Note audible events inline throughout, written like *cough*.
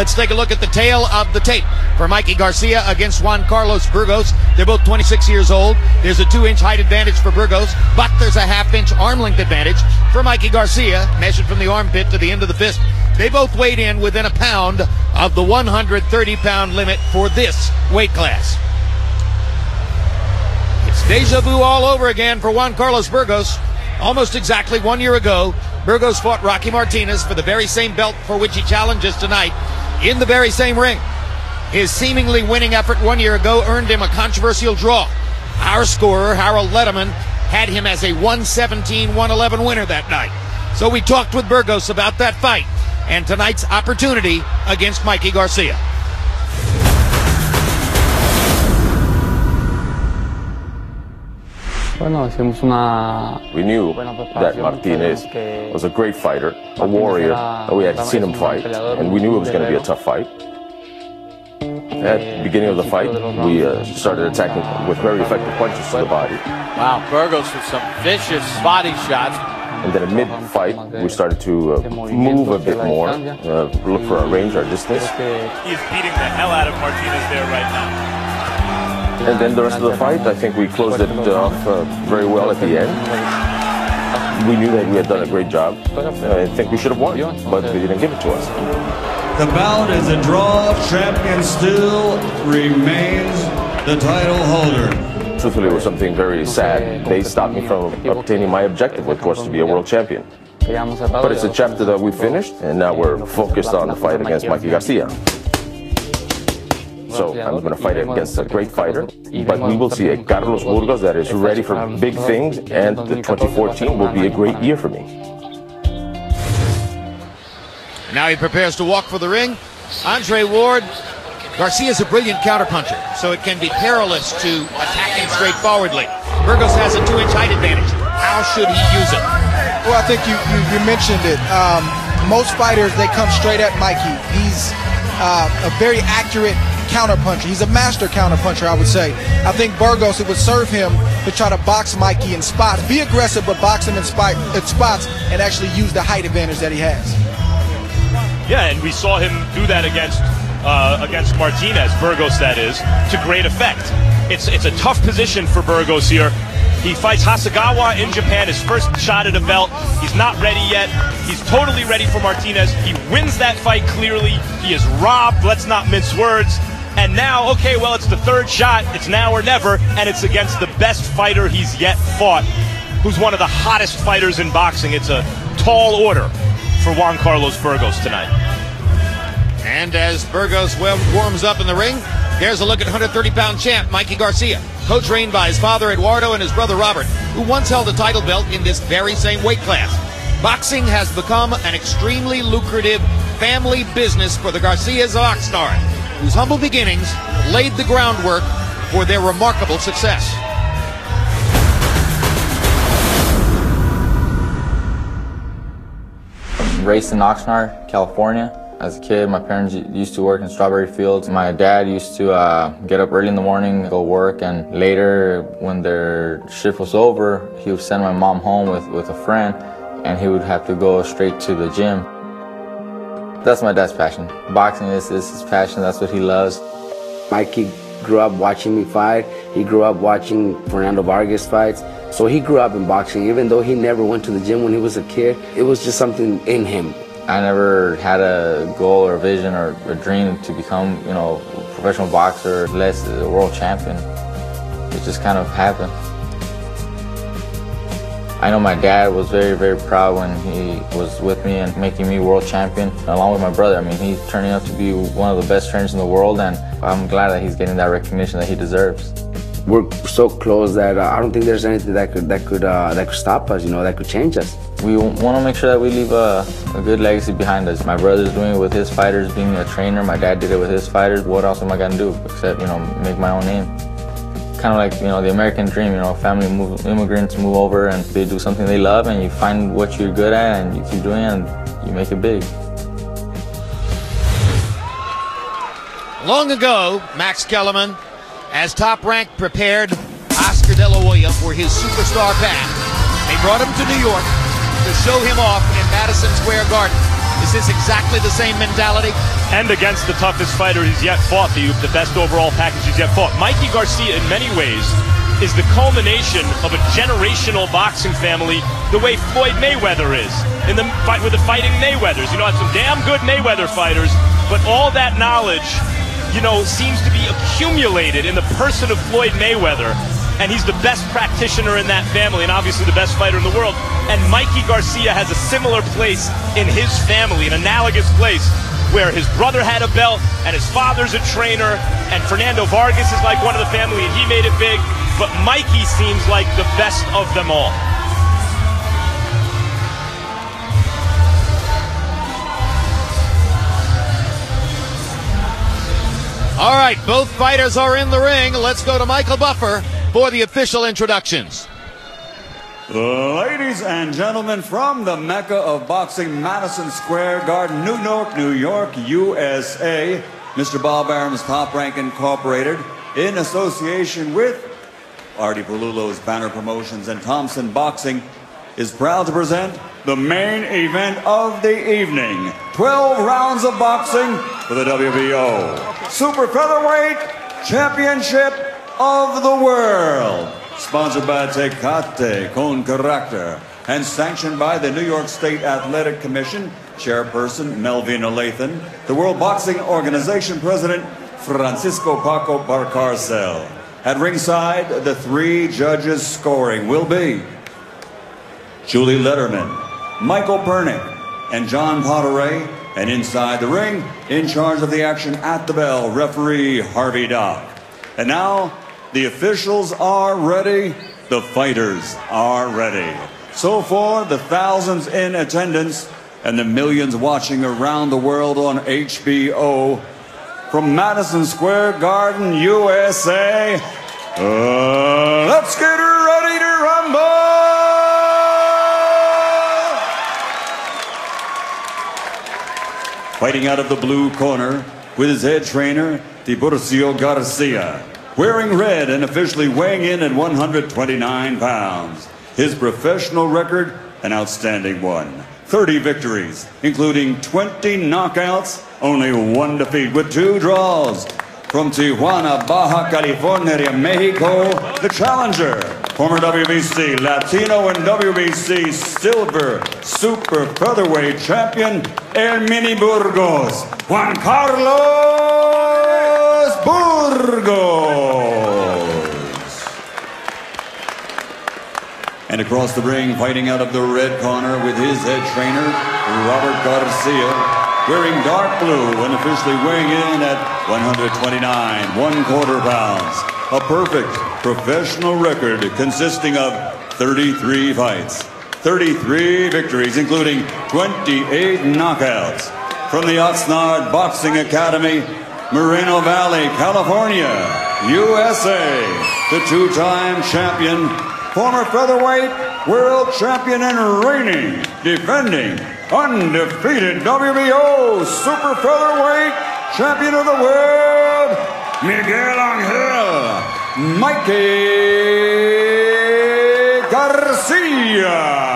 Let's take a look at the tale of the tape for Mikey Garcia against Juan Carlos Burgos. They're both 26 years old. There's a two inch height advantage for Burgos, but there's a half inch arm length advantage for Mikey Garcia, measured from the armpit to the end of the fist. They both weighed in within a pound of the 130 pound limit for this weight class. It's deja vu all over again for Juan Carlos Burgos. Almost exactly one year ago, Burgos fought Rocky Martinez for the very same belt for which he challenges tonight in the very same ring. His seemingly winning effort one year ago earned him a controversial draw. Our scorer, Harold Lederman, had him as a 117 111 winner that night. So we talked with Burgos about that fight and tonight's opportunity against Mikey Garcia. We knew that Martinez was a great fighter, a warrior. We had seen him fight, and we knew it was going to be a tough fight. At the beginning of the fight, we uh, started attacking with very effective punches to the body. Wow, Burgos with some vicious body shots. And then mid-fight, we started to uh, move a bit more, uh, look for our range, our distance. He's beating the hell out of Martinez there right now. And then the rest of the fight, I think we closed it off uh, very well at the end. We knew that we had done a great job. I think we should have won, but they didn't give it to us. The bout is a draw. Champion still remains the title holder. Truthfully, it was something very sad. They stopped me from obtaining my objective, which was to be a world champion. But it's a chapter that we finished, and now we're focused on the fight against Mikey Garcia. So I'm going to fight against a great fighter, but we will see a Carlos Burgos that is ready for big things, and the 2014 will be a great year for me. Now he prepares to walk for the ring. Andre Ward. Garcia is a brilliant counterpuncher, so it can be perilous to attack him straightforwardly. Burgos has a two-inch height advantage. How should he use it? Well, I think you, you, you mentioned it. Um, most fighters, they come straight at Mikey. He's uh, a very accurate counterpuncher. He's a master counterpuncher, I would say. I think Burgos, it would serve him to try to box Mikey in spots. Be aggressive, but box him in, in spots and actually use the height advantage that he has. Yeah, and we saw him do that against uh, against Martinez, Burgos that is, to great effect. It's it's a tough position for Burgos here. He fights Hasegawa in Japan, his first shot at a belt. He's not ready yet. He's totally ready for Martinez. He wins that fight clearly. He is robbed. Let's not mince words. And now, okay, well, it's the third shot. It's now or never, and it's against the best fighter he's yet fought, who's one of the hottest fighters in boxing. It's a tall order for Juan Carlos Burgos tonight. And as Burgos warms up in the ring, here's a look at 130-pound champ Mikey Garcia, co-trained by his father Eduardo and his brother Robert, who once held a title belt in this very same weight class. Boxing has become an extremely lucrative family business for the Garcias of Oxnard, whose humble beginnings laid the groundwork for their remarkable success. Raised in Oxnard, California. As a kid, my parents used to work in strawberry fields. My dad used to uh, get up early in the morning, go work, and later, when their shift was over, he would send my mom home with, with a friend, and he would have to go straight to the gym. That's my dad's passion. Boxing is, is his passion, that's what he loves. Mikey grew up watching me fight. He grew up watching Fernando Vargas fights. So he grew up in boxing. Even though he never went to the gym when he was a kid, it was just something in him. I never had a goal or a vision or a dream to become, you know, a professional boxer, less a world champion. It just kind of happened. I know my dad was very, very proud when he was with me and making me world champion, along with my brother. I mean, he's turning out to be one of the best trainers in the world, and I'm glad that he's getting that recognition that he deserves. We're so close that uh, I don't think there's anything that could that could uh, that could stop us. You know, that could change us. We want to make sure that we leave a, a, good legacy behind us. My brother's doing it with his fighters, being a trainer. My dad did it with his fighters. What else am I gonna do except you know make my own name? Kind of like you know the American dream. You know, family move, immigrants move over and they do something they love, and you find what you're good at, and you keep doing it, and you make it big. Long ago, Max Kellerman, as top rank, prepared Oscar De La Hoya for his superstar path. They brought him to New York to show him off in Madison Square Garden. Is this exactly the same mentality? And against the toughest fighter he's yet fought, the, the best overall package he's yet fought. Mikey Garcia, in many ways, is the culmination of a generational boxing family, the way Floyd Mayweather is in the fight with the fighting Mayweathers. You know, I have some damn good Mayweather fighters, but all that knowledge, you know, seems to be accumulated in the person of Floyd Mayweather. And he's the best practitioner in that family, and obviously the best fighter in the world. And Mikey Garcia has a similar place in his family, an analogous place where his brother had a belt and his father's a trainer, and Fernando Vargas is like one of the family and he made it big but Mikey seems like the best of them all. All right, both fighters are in the ring. Let's go to Michael Buffer for the official introductions. Ladies and gentlemen, from the Mecca of boxing, Madison Square Garden, New York, New York, USA, Mr. Bob Arum's Top Rank Incorporated, in association with Artie Pelullo's Banner Promotions and Thompson Boxing is proud to present the main event of the evening. 12 rounds of boxing for the WBO Super Featherweight Championship of the World. Sponsored by Tecate Con Character and sanctioned by the New York State Athletic Commission, Chairperson Melvina Lathan, the World Boxing Organization President Francisco Paco Valcarcel. At ringside, the three judges scoring will be Julie Lederman, Michael Pernick, and John Poturaj. And inside the ring, in charge of the action at the bell, referee Harvey Dock. And now, the officials are ready, the fighters are ready. So for the thousands in attendance and the millions watching around the world on HBO, from Madison Square Garden, USA. Uh, let's get ready to rumble! Fighting out of the blue corner with his head trainer, Tiburcio Garcia. Wearing red and officially weighing in at 129 pounds. His professional record, an outstanding one. 30 victories, including 20 knockouts, only one defeat with two draws. From Tijuana, Baja California, Mexico, the challenger, former WBC Latino and WBC Silver Super Featherweight Champion, El Mini Burgos, Juan Carlos Burgos. And across the ring, fighting out of the red corner with his head trainer, Robert Garcia, wearing dark blue and officially weighing in at 129, one quarter pounds. A perfect professional record consisting of 33 fights, 33 victories, including 28 knockouts. From the Oxnard Boxing Academy, Moreno Valley, California, USA, the two-time champion, former featherweight, world champion and reigning, defending undefeated WBO Super Featherweight Champion of the World, Miguel Angel Mikey Garcia.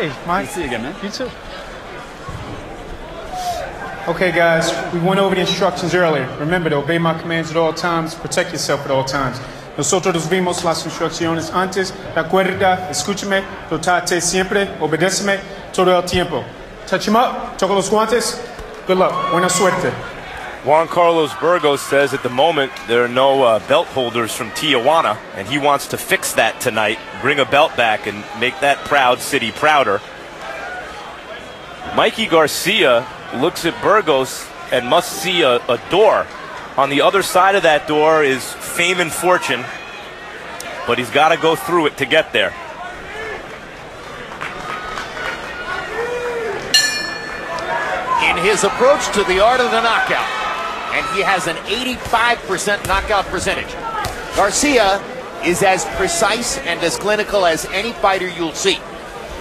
Hey, Mike. see you again, man. You too. Okay, guys, we went over the instructions earlier. Remember to obey my commands at all times, protect yourself at all times. Nosotros vimos las instrucciones antes. Recuerda, escúchame, tratate siempre, obedéceme todo el tiempo. Touch him up, toca los guantes. Good luck, buena suerte. Juan Carlos Burgos says at the moment there are no uh, belt holders from Tijuana, and he wants to fix that tonight, bring a belt back, and make that proud city prouder. Mikey Garcia looks at Burgos and must see a, a door. On the other side of that door is fame and fortune, but he's got to go through it to get there. In his approach to the art of the knockout, and he has an 85% knockout percentage. Garcia is as precise and as clinical as any fighter you'll see.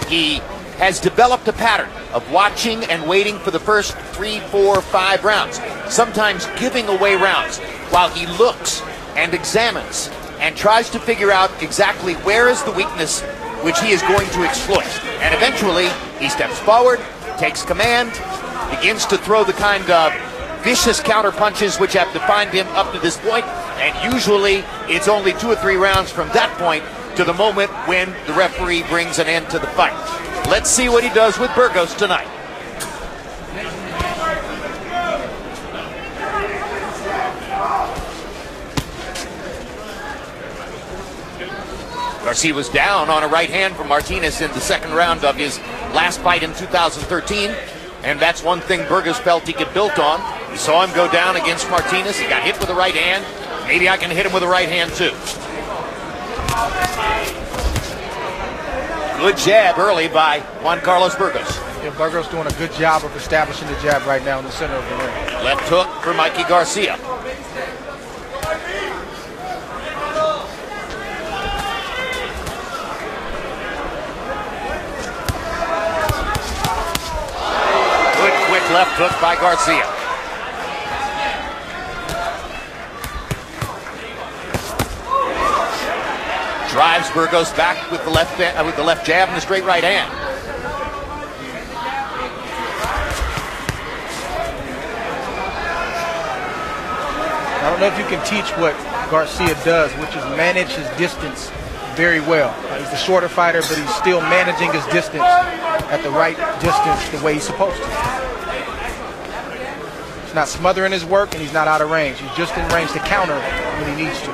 He has developed a pattern of watching and waiting for the first three, four, five rounds, sometimes giving away rounds while he looks and examines and tries to figure out exactly where is the weakness which he is going to exploit. And eventually, he steps forward, takes command, begins to throw the kind of vicious counter punches which have defined him up to this point, and usually it's only two or three rounds from that point to the moment when the referee brings an end to the fight. Let's see what he does with Burgos tonight. Garcia was down on a right hand from Martinez in the second round of his last fight in 2013. And that's one thing Burgos felt he could build on. He saw him go down against Martinez. He got hit with a right hand. Maybe I can hit him with a right hand too. Good jab early by Juan Carlos Burgos. Yeah, Burgos doing a good job of establishing the jab right now in the center of the ring. Left hook for Mikey Garcia. Good quick left hook by Garcia. Drives Burgos back with the left uh, with the left jab and the straight right hand. I don't know if you can teach what Garcia does, which is manage his distance very well. He's the shorter fighter, but he's still managing his distance at the right distance the way he's supposed to. He's not smothering his work, and he's not out of range. He's just in range to counter when he needs to.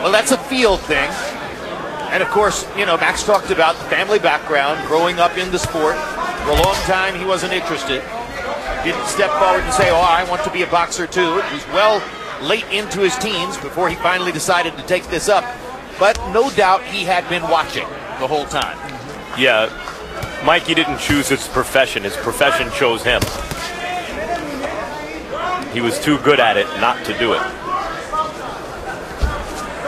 Well, that's a field thing. And of course, you know, Max talked about family background, growing up in the sport. For a long time, he wasn't interested. Didn't step forward and say, oh, I want to be a boxer too. It was well late into his teens before he finally decided to take this up. But no doubt he had been watching the whole time. Yeah, Mikey didn't choose his profession. His profession chose him. He was too good at it not to do it.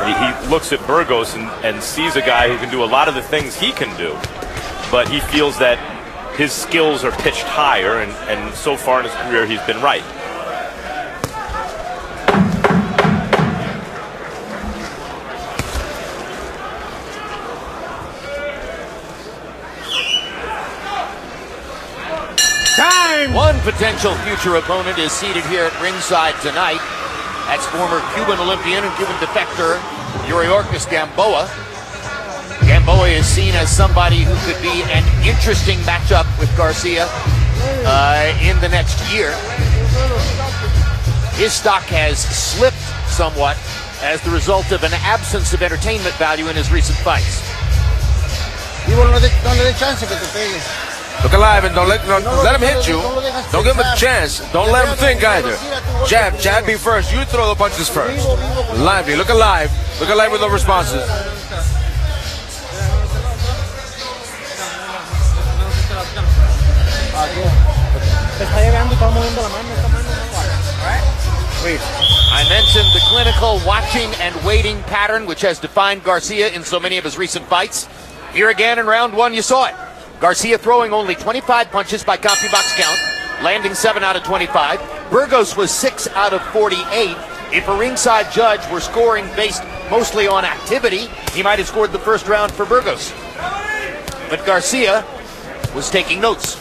He, he looks at Burgos and, and sees a guy who can do a lot of the things he can do, but he feels that his skills are pitched higher, and, and so far in his career, he's been right. Time! One potential future opponent is seated here at ringside tonight. That's former Cuban Olympian and Cuban defector Yuriorkis Gamboa. Gamboa is seen as somebody who could be an interesting matchup with Garcia uh, in the next year. His stock has slipped somewhat as the result of an absence of entertainment value in his recent fights. Look alive and don't let don't, let him hit you. Don't give him a chance. Don't let him think either. Jab, jab me first. You throw the punches first. Lively. Look alive. Look alive with no responses. I mentioned the clinical watching and waiting pattern which has defined Garcia in so many of his recent fights. Here again in round one, you saw it. Garcia throwing only 25 punches by CompuBox count, landing 7 out of 25. Burgos was 6 out of 48. If a ringside judge were scoring based mostly on activity, he might have scored the first round for Burgos. But Garcia was taking notes.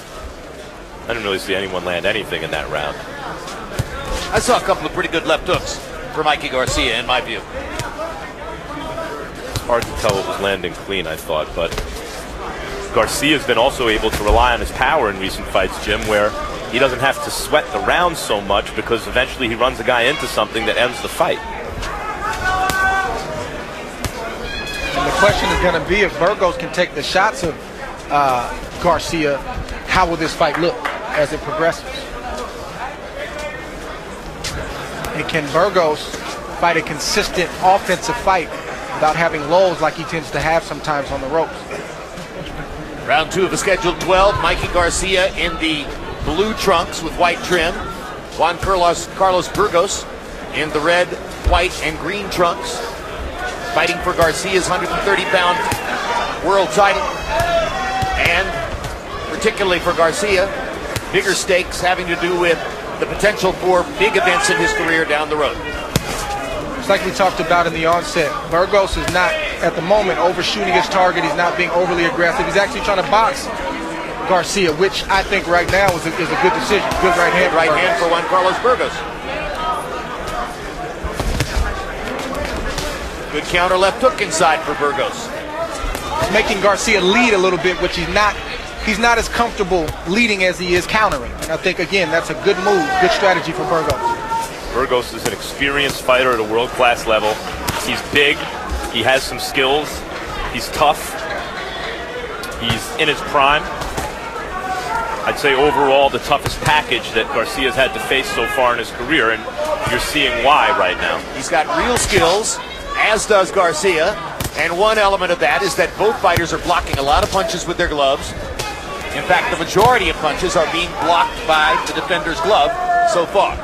I didn't really see anyone land anything in that round. I saw a couple of pretty good left hooks for Mikey Garcia, in my view. It's hard to tell what was landing clean, I thought, but Garcia's been also able to rely on his power in recent fights, Jim, where he doesn't have to sweat the rounds so much because eventually he runs a guy into something that ends the fight. And the question is going to be if Burgos can take the shots of uh, Garcia, how will this fight look as it progresses? And can Burgos fight a consistent offensive fight without having lulls like he tends to have sometimes on the ropes? Round two of the scheduled 12. Mikey Garcia in the blue trunks with white trim. Juan Carlos, Carlos Burgos in the red, white, and green trunks. Fighting for Garcia's 130 pound world title. and particularly for Garcia, bigger stakes having to do with the potential for big events in his career down the road. Like we talked about in the onset. Burgos is not, at the moment, overshooting his target. He's not being overly aggressive. He's actually trying to box Garcia, which I think right now is a, is a good decision. Good right hand. Right hand for Juan Carlos Burgos. Good counter left hook inside for Burgos. He's making Garcia lead a little bit, which he's not he's not as comfortable leading as he is countering. And I think again that's a good move, good strategy for Burgos. Burgos is an experienced fighter at a world-class level. He's big. He has some skills. He's tough. He's in his prime. I'd say overall the toughest package that Garcia's had to face so far in his career, and you're seeing why right now. He's got real skills, as does Garcia, and one element of that is that both fighters are blocking a lot of punches with their gloves. In fact, the majority of punches are being blocked by the defender's glove so far.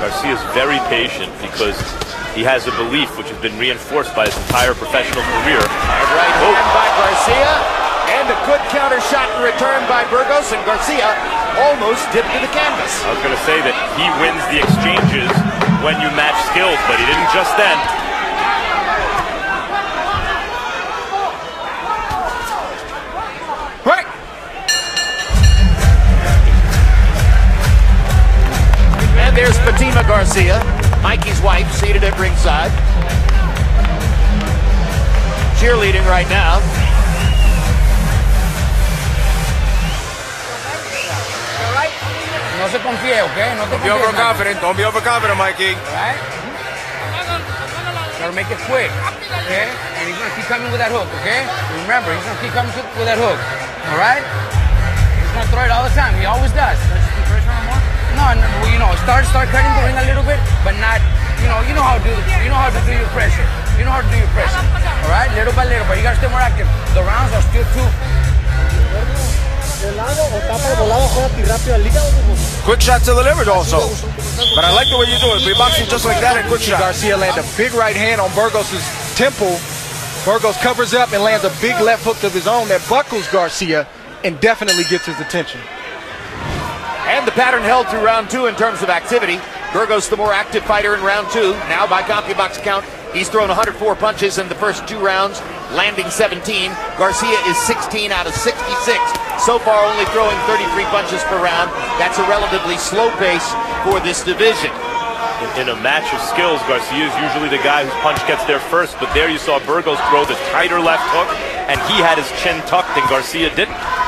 Garcia is very patient because he has a belief which has been reinforced by his entire professional career. Right oh. hand by Garcia, and a good counter shot in return by Burgos, and Garcia almost dipped to the canvas. I was going to say that he wins the exchanges when you match skills, but he didn't just then. There's Fatima Garcia, Mikey's wife, seated at ringside. Cheerleading right now. No se confíe, okay? No te Don't be overconfident. Don't be overconfident, Mikey. All right? Gotta make it quick, okay? And he's gonna keep coming with that hook, okay? Remember, he's gonna keep coming with that hook, all right? He's gonna throw it all the time. He always does. No, no, you know, start start cutting the ring a little bit, but not, you know, you know how to do you know how to do your pressure. You know how to do your pressure. All right, little by little, but you gotta stay more active. The rounds are still too. Quick shot to the liver also. But I like the way you do it. Be boxing just like that and quick shot. Garcia lands a big right hand on Burgos' temple. Burgos covers up and lands a big left hook of his own that buckles Garcia and definitely gets his attention. And the pattern held through round two in terms of activity. Burgos, the more active fighter in round two. Now, by CompuBox count, he's thrown 104 punches in the first two rounds, landing 17. Garcia is 16 out of 66. So far, only throwing 33 punches per round. That's a relatively slow pace for this division. In, a match of skills, Garcia is usually the guy whose punch gets there first, but there you saw Burgos throw the tighter left hook, and he had his chin tucked, and Garcia didn't.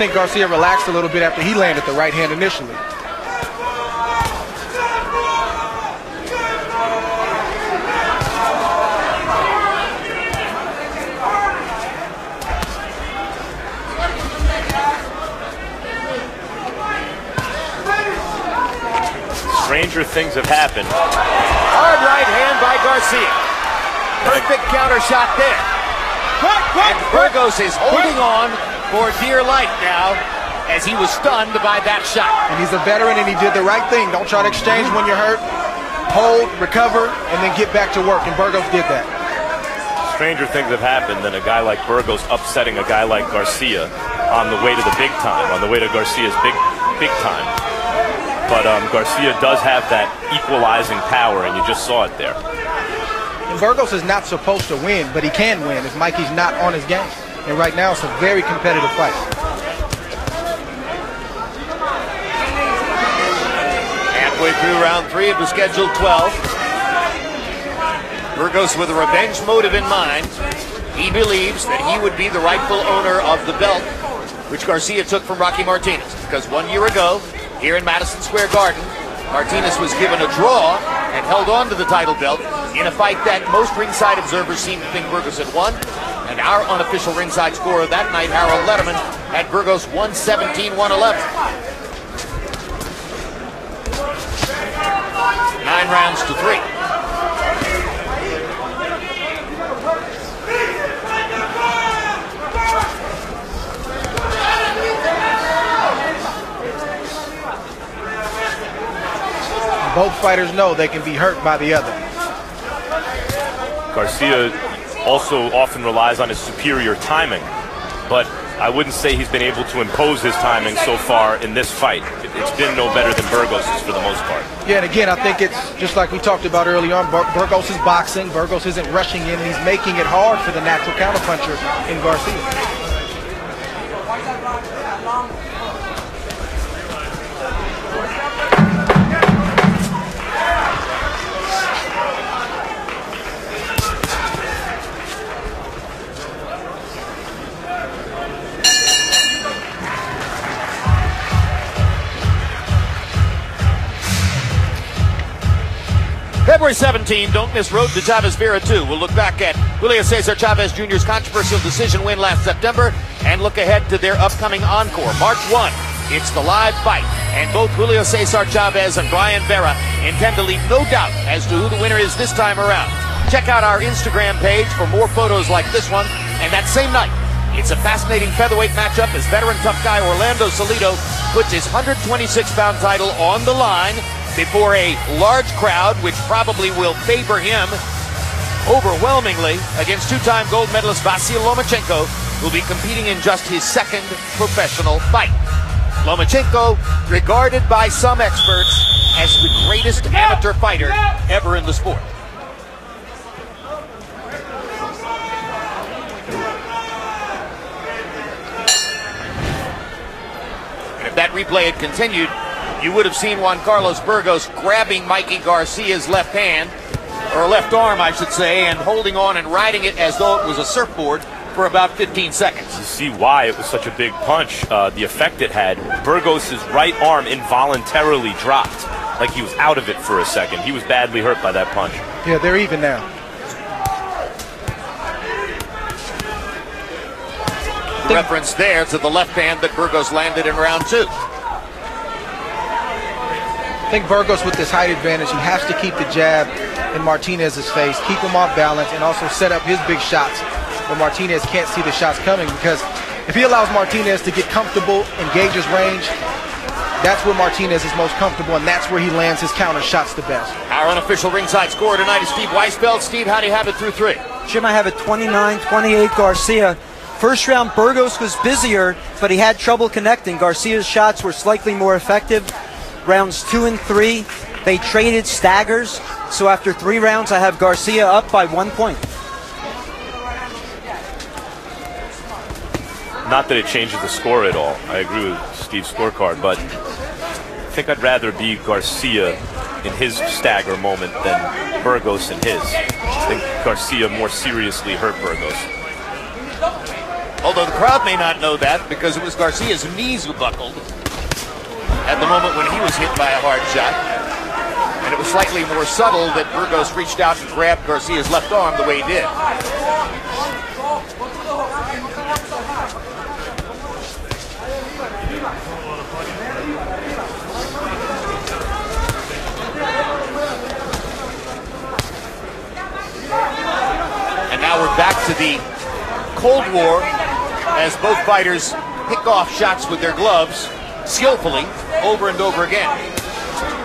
I think Garcia relaxed a little bit after he landed the right hand initially. Stranger things have happened. Hard right hand by Garcia. Perfect counter shot there. And Burgos is holding on for dear life now as he was stunned by that shot. And he's a veteran and he did the right thing. Don't try to exchange when you're hurt. Hold, recover, and then get back to work. And Burgos did that. Stranger things have happened than a guy like Burgos upsetting a guy like Garcia on the way to the big time, on the way to Garcia's big, big time. But um, Garcia does have that equalizing power, and you just saw it there. And Burgos is not supposed to win, but he can win if Mikey's not on his game. And right now, it's a very competitive fight. Halfway through round three of the scheduled 12. Burgos with a revenge motive in mind. He believes that he would be the rightful owner of the belt, which Garcia took from Rocky Martinez. Because one year ago, here in Madison Square Garden, Martinez was given a draw and held on to the title belt in a fight that most ringside observers seemed to think Burgos had won. And our unofficial ringside scorer that night, Harold Lederman, had Burgos 117 111. Nine rounds to three. Both fighters know they can be hurt by the other. Garcia also often relies on his superior timing, but I wouldn't say he's been able to impose his timing so far in this fight. It's been no better than Burgos' for the most part. Yeah, and again, I think it's just like we talked about early on. Bur- Burgos is boxing. Burgos isn't rushing in. He's making it hard for the natural counterpuncher in Garcia. February 17, don't miss Road to Chavez Vera 2. We'll look back at Julio Cesar Chavez Jr.'s controversial decision win last September and look ahead to their upcoming encore, March 1. It's the live fight, and both Julio Cesar Chavez and Brian Vera intend to leave no doubt as to who the winner is this time around. Check out our Instagram page for more photos like this one, and that same night, it's a fascinating featherweight matchup as veteran tough guy Orlando Salido puts his 126-pound title on the line before a large crowd, which probably will favor him overwhelmingly against two-time gold medalist Vasyl Lomachenko, who'll be competing in just his second professional fight. Lomachenko, regarded by some experts as the greatest amateur fighter ever in the sport. And if that replay had continued, you would have seen Juan Carlos Burgos grabbing Mikey Garcia's left hand, or left arm, I should say, and holding on and riding it as though it was a surfboard for about 15 seconds. You see why it was such a big punch, uh, the effect it had. Burgos' right arm involuntarily dropped, like he was out of it for a second. He was badly hurt by that punch. Yeah, they're even now. The reference there to the left hand that Burgos landed in round two. I think Burgos with this height advantage, he has to keep the jab in Martinez's face, keep him off balance, and also set up his big shots where Martinez can't see the shots coming because if he allows Martinez to get comfortable, engage his range, that's where Martinez is most comfortable, and that's where he lands his counter shots the best. Our unofficial ringside score tonight is Steve Weisfeld. Steve, how do you have it through three? Jim, I have it 29-28 Garcia. First round, Burgos was busier, but he had trouble connecting. Garcia's shots were slightly more effective. Rounds two and three, they traded staggers. So after three rounds, I have Garcia up by one point. Not that it changes the score at all. I agree with Steve's scorecard, but I think I'd rather be Garcia in his stagger moment than Burgos in his. I think Garcia more seriously hurt Burgos. Although the crowd may not know that because it was Garcia's knees who buckled at the moment when he was hit by a hard shot. And it was slightly more subtle that Burgos reached out and grabbed Garcia's left arm the way he did. And now we're back to the Cold War as both fighters pick off shots with their gloves skillfully over and over again.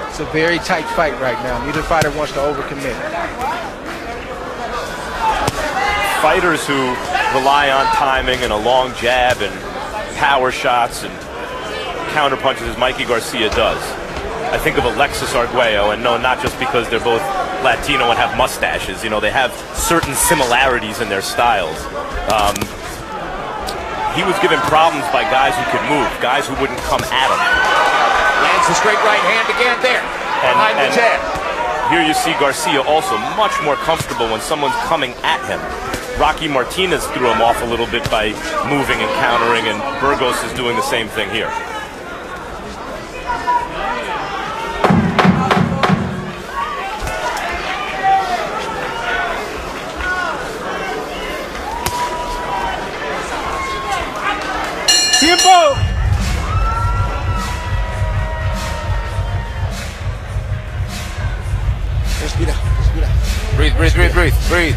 It's a very tight fight right now. Neither fighter wants to overcommit. Fighters who rely on timing and a long jab and power shots and counter punches as Mikey Garcia does. I think of Alexis Arguello, and no, not just because they're both Latino and have mustaches. You know, they have certain similarities in their styles. Um, he was given problems by guys who could move, guys who wouldn't come at him. Lands the straight right hand again there, And- behind the jab. Here you see Garcia also much more comfortable when someone's coming at him. Rocky Martinez threw him off a little bit by moving and countering, and Burgos is doing the same thing here. Respira, respira. Breathe, breathe, breathe, breathe, breathe.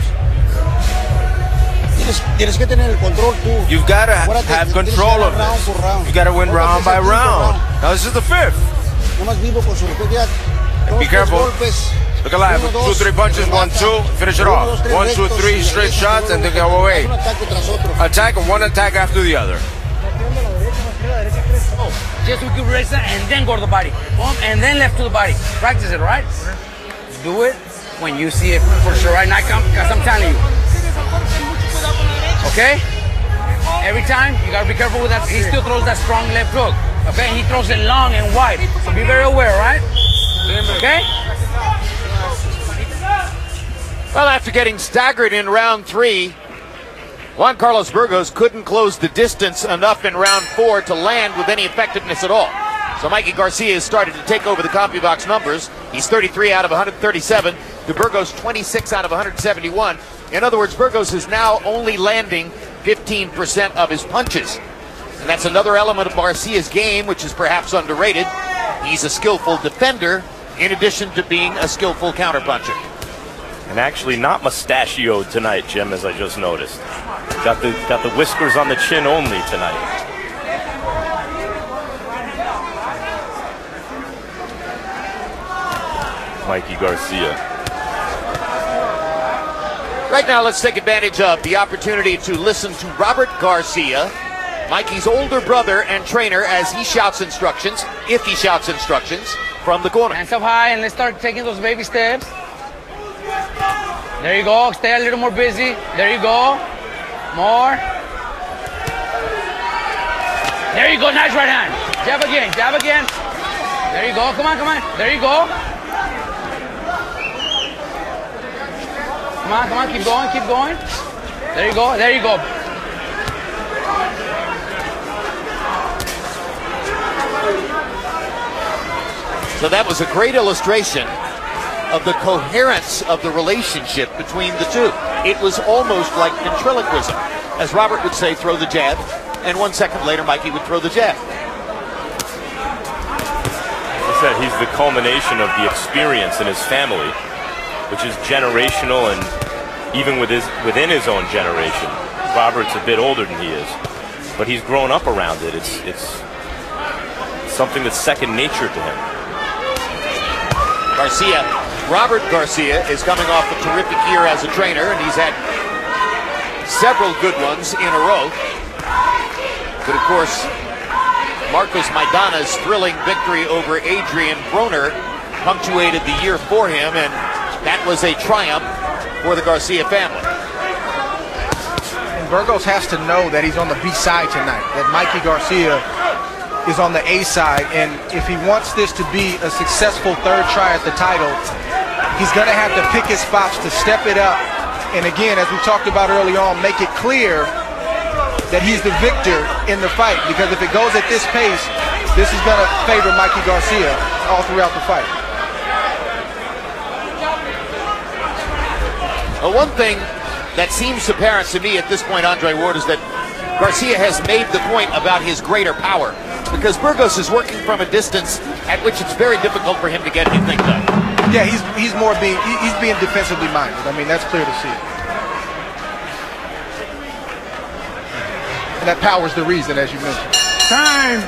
Tienes, tienes que tener el control tú. You've got to have control of this. por round. You got to win round by round. Now this is the fifth. Nada más vivo con su respeto. Ya Be careful. Look alive. Two, three punches. One, two. Finish it off. One, two, three straight shots, and then go away. Attack one attack after the other. Just we raise it and then go to the body. Boom, and then left to the body. Practice it, right? Do it when you see it for sure, right? Not come, because I'm telling you. Okay? Every time, you gotta be careful with that. He still throws that strong left hook. Okay? He throws it long and wide. So be very aware, right? Okay? Well, after getting staggered in round three, Juan Carlos Burgos couldn't close the distance enough in round four to land with any effectiveness at all. So Mikey Garcia has started to take over the CompuBox numbers. He's 33 out of 137 to Burgos 26 out of 171. In other words, Burgos is now only landing 15% of his punches. And that's another element of Garcia's game, which is perhaps underrated. He's a skillful defender in addition to being a skillful counterpuncher. And actually not mustachioed tonight, Jim, as I just noticed. Got the got the whiskers on the chin only tonight. Mikey Garcia. Right now, let's take advantage of the opportunity to listen to Robert Garcia, Mikey's older brother and trainer, as he shouts instructions, if he shouts instructions, from the corner. Hands up high and let's start taking those baby steps. There you go. Stay a little more busy. There you go. More. There you go. Nice right hand. Jab again. Jab again. There you go. Come on, come on. There you go. Come on, come on. Keep going. Keep going. There you go. There you go. So that was a great illustration of the coherence of the relationship between the two. It was almost like ventriloquism. As Robert would say, throw the jab, and one second later, Mikey would throw the jab. As I said, he's the culmination of the experience in his family, which is generational and even with his, within his own generation. Robert's a bit older than he is, but he's grown up around it. It's, it's something that's second nature to him. Garcia, Robert Garcia is coming off a terrific year as a trainer, and he's had several good ones in a row. But of course, Marcos Maidana's thrilling victory over Adrian Broner punctuated the year for him, and that was a triumph for the Garcia family. And Burgos has to know that he's on the B side tonight, that Mikey Garcia is on the A side, and if he wants this to be a successful third try at the title, he's going to have to pick his spots to step it up. And again, as we talked about early on, make it clear that he's the victor in the fight. Because if it goes at this pace, this is going to favor Mikey Garcia all throughout the fight. Well, one thing that seems apparent to me at this point, Andre Ward, is that Garcia has made the point about his greater power because Burgos is working from a distance at which it's very difficult for him to get anything done. Yeah, he's he's more being he's being defensively minded. I mean, that's clear to see. And that power's the reason, as you mentioned. Time.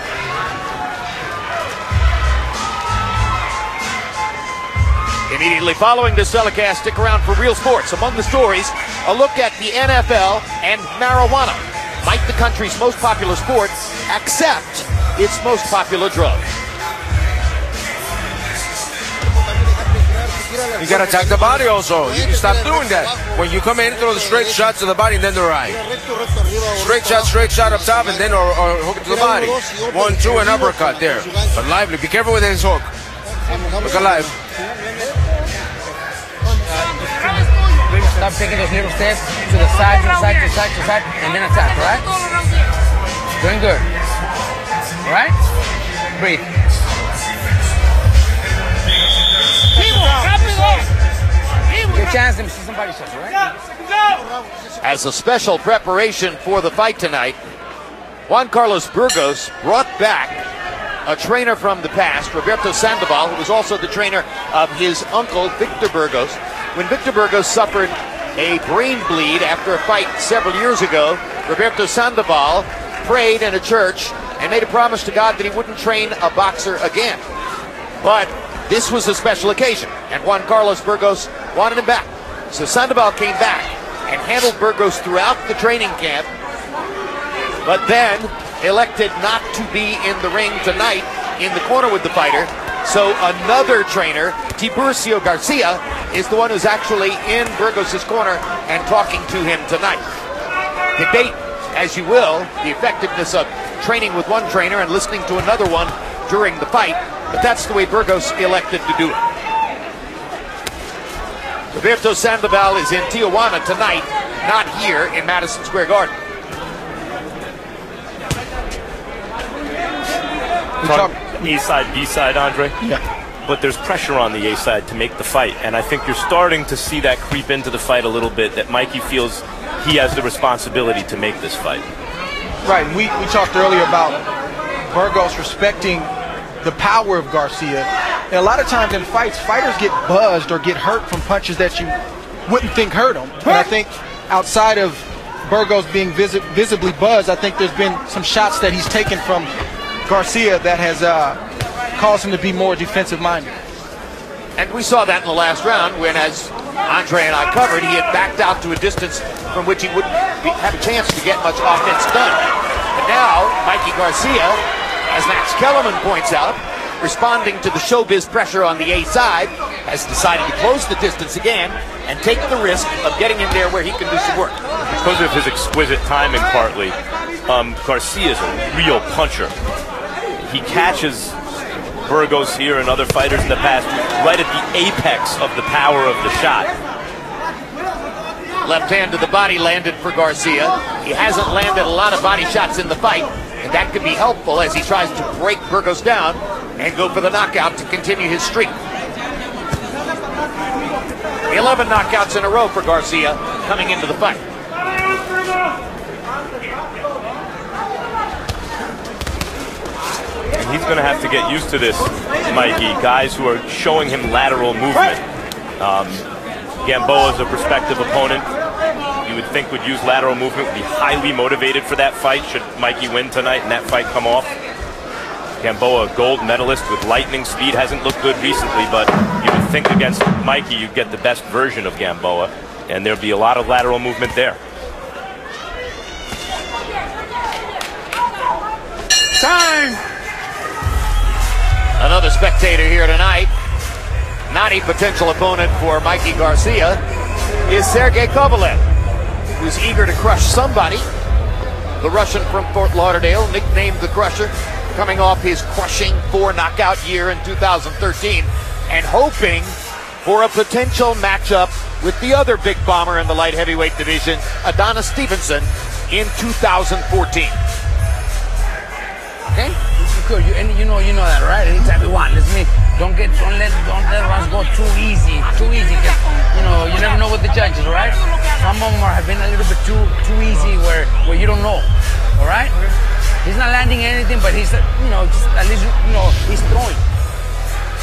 Immediately following this telecast, stick around for Real Sports. Among the stories, a look at the NFL and marijuana. Might the country's most popular sport accept its most popular drug? You gotta attack the body also. You can stop doing that. When you come in, throw the straight shots to the body and then the right. Straight shot, straight shot up top and then or, or hook it to the body. One, two, and uppercut there. But lively. Be careful with his hook. Look alive. Stop taking those little steps to the side, to the side, to the side, to the side, and then attack, all right? Doing good. All right? Breathe. Give As a special preparation for the fight tonight, Juan Carlos Burgos brought back a trainer from the past, Roberto Sandoval, who was also the trainer of his uncle, Victor Burgos. When Victor Burgos suffered a brain bleed after a fight several years ago, Roberto Sandoval prayed in a church and made a promise to God that he wouldn't train a boxer again. But this was a special occasion, and Juan Carlos Burgos wanted him back. So Sandoval came back and handled Burgos throughout the training camp, but then elected not to be in the ring tonight in the corner with the fighter. So another trainer, Tiburcio Garcia, is the one who's actually in Burgos' corner and talking to him tonight. Debate, as you will, the effectiveness of training with one trainer and listening to another one during the fight, but that's the way Burgos elected to do it. Roberto Sandoval is in Tijuana tonight, not here in Madison Square Garden. Talk A side, B side, Andre. Yeah. But there's pressure on the A side to make the fight, and I think you're starting to see that creep into the fight a little bit. That Mikey feels he has the responsibility to make this fight. Right. We, we talked earlier about Burgos respecting the power of Garcia. And a lot of times in fights, fighters get buzzed or get hurt from punches that you wouldn't think hurt them. And I think outside of Burgos being visi- visibly buzzed, I think there's been some shots that he's taken from Garcia that has uh, caused him to be more defensive minded. And we saw that in the last round when, as Andre and I covered, he had backed out to a distance from which he wouldn't be, have a chance to get much offense done. But now, Mikey Garcia, as Max Kellerman points out, responding to the showbiz pressure on the A side, has decided to close the distance again and take the risk of getting him there where he can do some work. Because of his exquisite timing, partly, um, Garcia is a real puncher. He catches Burgos here and other fighters in the past right at the apex of the power of the shot. Left hand to the body landed for Garcia. He hasn't landed a lot of body shots in the fight, that could be helpful as he tries to break Burgos down and go for the knockout to continue his streak. 11 knockouts in a row for Garcia coming into the fight. And he's going to have to get used to this, Mikey. Guys who are showing him lateral movement. Um, Gamboa is a prospective opponent. You would think would use lateral movement, would be highly motivated for that fight should Mikey win tonight and that fight come off. Gamboa, gold medalist with lightning speed, hasn't looked good recently, but you would think against Mikey you'd get the best version of Gamboa, and there'd be a lot of lateral movement there. Time! Another spectator here tonight, not a potential opponent for Mikey Garcia, is Sergey Kovalev, who's eager to crush somebody. The Russian from Fort Lauderdale, nicknamed the Crusher, coming off his crushing four knockout year in 2013 and hoping for a potential matchup with the other big bomber in the light heavyweight division, Adonis Stevenson, in 2014. Okay? Good. You, and you know, you know that, right? Anytime you want. Let's me don't get, don't let, don't let us go too easy, too easy. Cause you know, you never know what the judges, right? Some of them are, have been a little bit too, too easy, where, where you don't know. All right? He's not landing anything, but he's, you know, just at least, you know, he's throwing.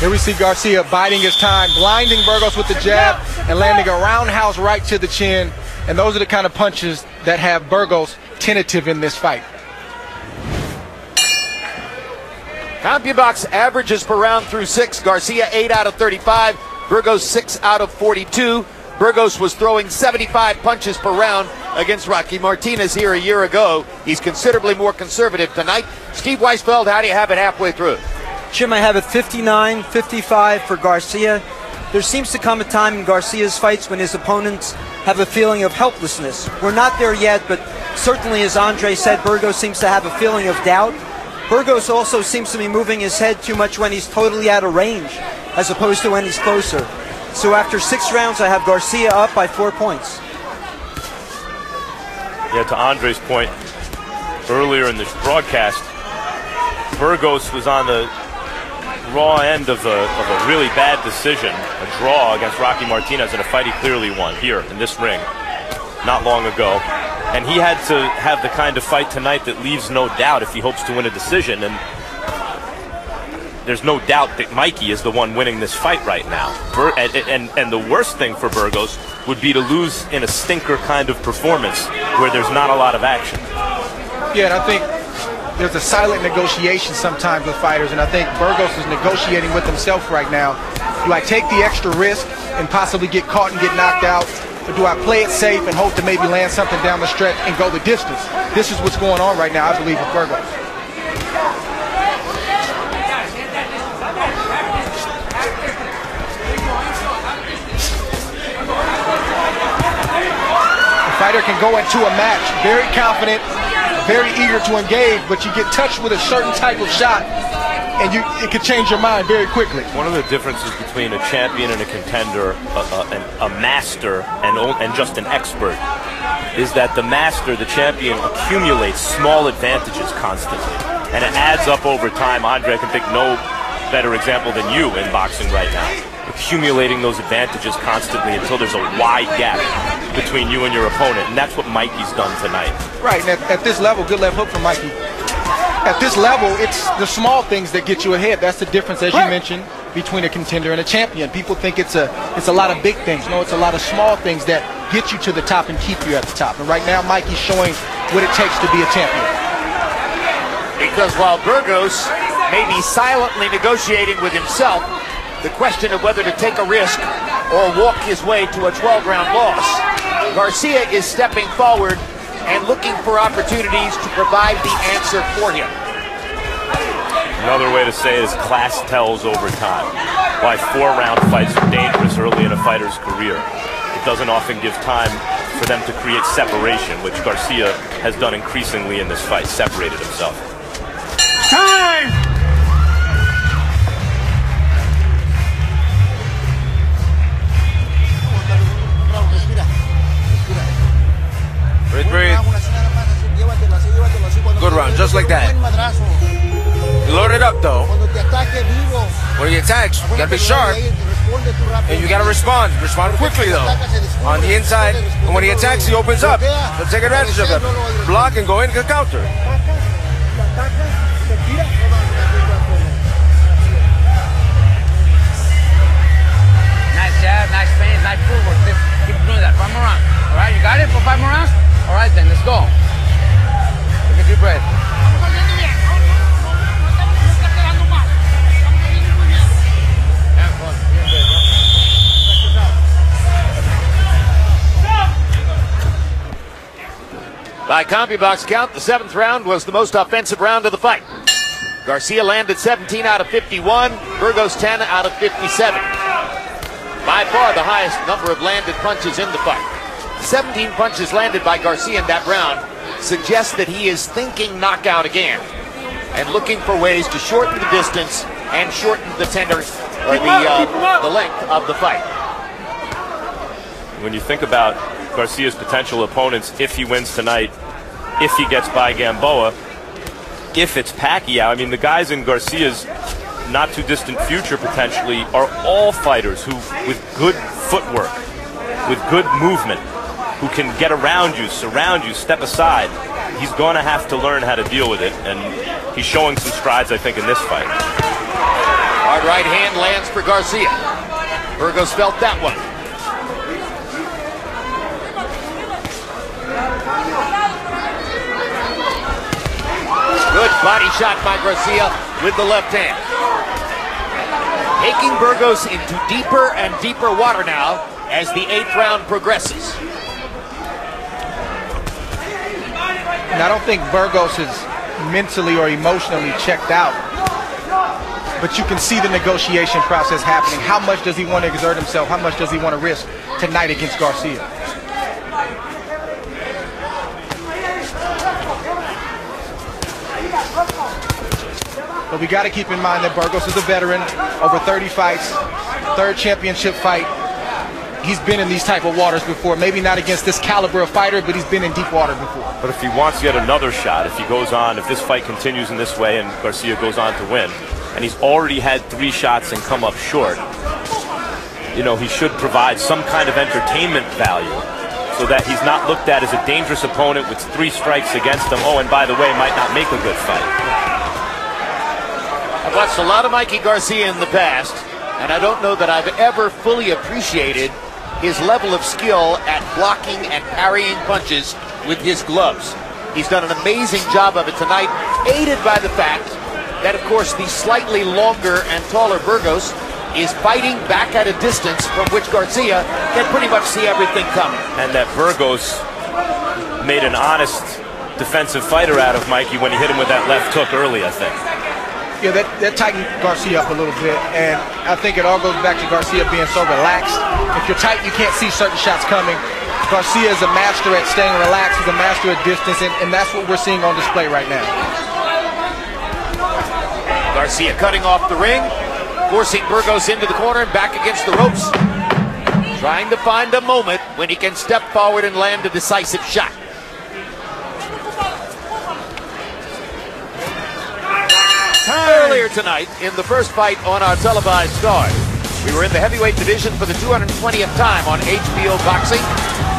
Here we see Garcia biding his time, blinding Burgos with the jab and landing a roundhouse right to the chin. And those are the kind of punches that have Burgos tentative in this fight. CompuBox averages per round through six. Garcia 8 out of 35. Burgos 6 out of 42. Burgos was throwing 75 punches per round against Rocky Martinez here a year ago. He's considerably more conservative tonight. Steve Weisfeld, how do you have it halfway through? Jim, I have it 59 55 for Garcia. There seems to come a time in Garcia's fights when his opponents have a feeling of helplessness. We're not there yet, but certainly, as Andre said, Burgos seems to have a feeling of doubt. Burgos also seems to be moving his head too much when he's totally out of range, as opposed to when he's closer. So after six rounds, I have Garcia up by four points. Yeah, to Andre's point earlier in this broadcast, Burgos was on the raw end of a, of a really bad decision, a draw against Rocky Martinez in a fight he clearly won here in this ring not long ago. And he had to have the kind of fight tonight that leaves no doubt if he hopes to win a decision. And there's no doubt that Mikey is the one winning this fight right now. And, and, and the worst thing for Burgos would be to lose in a stinker kind of performance where there's not a lot of action. Yeah, and I think there's a silent negotiation sometimes with fighters, and I think Burgos is negotiating with himself right now. Do I take the extra risk and possibly get caught and get knocked out? Or do I play it safe and hope to maybe land something down the stretch and go the distance? This is what's going on right now, I believe, with Burgos. fighter can go into a match very confident, very eager to engage, but you get touched with a certain type of shot and you it could change your mind very quickly. One of the differences between a champion and a contender, uh, uh, a, a, a master and, and just an expert, is that the master, the champion, accumulates small advantages constantly. And it adds up over time. Andre, I can think no better example than you in boxing right now. Accumulating those advantages constantly until there's a wide gap between you and your opponent. And that's what Mikey's done tonight. Right, and at, at this level, good left hook from Mikey. At this level, it's the small things that get you ahead. That's the difference, as you mentioned, between a contender and a champion. People think it's a it's a lot of big things. No, it's a lot of small things that get you to the top and keep you at the top. And right now, Mikey's showing what it takes to be a champion. Because while Burgos may be silently negotiating with himself the question of whether to take a risk or walk his way to a 12-round loss. Garcia is stepping forward and looking for opportunities to provide the answer for him. Another way to say it is class tells over time. Why four-round fights are dangerous early in a fighter's career. It doesn't often give time for them to create separation, which Garcia has done increasingly in this fight, separated himself. Time! Breathe, breathe. Good round, just like that. Load it up though. When he attacks, you gotta be sharp. And you gotta respond. Respond quickly though. On the inside. And when he attacks, he opens up. So take advantage of that. Block and go in and counter. Nice jab, nice feints, nice footwork. Keep doing that. Five more rounds. All right, you got it for five more rounds? All right, then, let's go. Take a deep breath. By CompuBox count, the seventh round was the most offensive round of the fight. Garcia landed 17 out of 51, Burgos 10 out of 57. By far the highest number of landed punches in the fight. 17 punches landed by Garcia in that round suggests that he is thinking knockout again and looking for ways to shorten the distance and shorten the tender or the, uh, the length of the fight. When you think about Garcia's potential opponents, if he wins tonight, if he gets by Gamboa, if it's Pacquiao, I mean, the guys in Garcia's not too distant future potentially are all fighters who, with good footwork, with good movement, who can get around you, surround you, step aside. He's going to have to learn how to deal with it, and he's showing some strides, I think, in this fight. Hard right hand lands for Garcia. Burgos felt that one. Good body shot by Garcia with the left hand. Taking Burgos into deeper and deeper water now as the eighth round progresses. And I don't think Burgos is mentally or emotionally checked out. But you can see the negotiation process happening. How much does he want to exert himself? How much does he want to risk tonight against Garcia? But we got to keep in mind that Burgos is a veteran, over 30 fights, third championship fight. He's been in these type of waters before. Maybe not against this caliber of fighter, but he's been in deep water before. But if he wants yet another shot, if he goes on, if this fight continues in this way and Garcia goes on to win, and he's already had three shots and come up short, you know, he should provide some kind of entertainment value so that he's not looked at as a dangerous opponent with three strikes against him. Oh, and by the way, might not make a good fight. I've watched a lot of Mikey Garcia in the past, and I don't know that I've ever fully appreciated his level of skill at blocking and parrying punches with his gloves. He's done an amazing job of it tonight, aided by the fact that, of course, the slightly longer and taller Burgos is fighting back at a distance from which Garcia can pretty much see everything coming. And that Burgos made an honest defensive fighter out of Mikey when he hit him with that left hook early, I think. Yeah, that, that tightened Garcia up a little bit, and I think it all goes back to Garcia being so relaxed. If you're tight, you can't see certain shots coming. Garcia is a master at staying relaxed. He's a master at distance, and, and that's what we're seeing on display right now. Garcia cutting off the ring, forcing Burgos into the corner and back against the ropes. Trying to find a moment when he can step forward and land a decisive shot. Earlier tonight, in the first fight on our televised card, we were in the heavyweight division for the 220th time on HBO Boxing,